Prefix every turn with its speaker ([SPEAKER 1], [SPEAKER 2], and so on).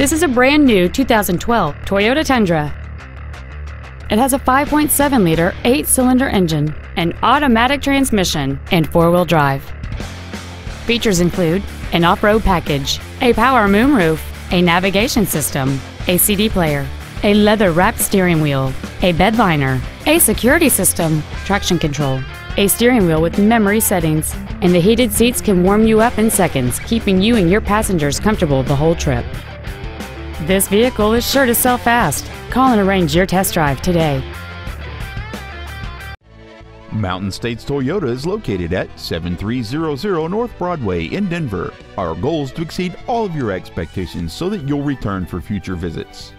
[SPEAKER 1] This is a brand new 2012 Toyota Tundra. It has a 5.7 liter, 8 cylinder engine, an automatic transmission, and four wheel drive. Features include an off road package, a power moonroof, a navigation system, a CD player, a leather wrapped steering wheel, a bed liner, a security system, traction control, a steering wheel with memory settings, and the heated seats can warm you up in seconds, keeping you and your passengers comfortable the whole trip. This vehicle is sure to sell fast. Call and arrange your test drive today.
[SPEAKER 2] Mountain States Toyota is located at 7300 North Broadway in Denver. Our goal is to exceed all of your expectations so that you'll return for future visits.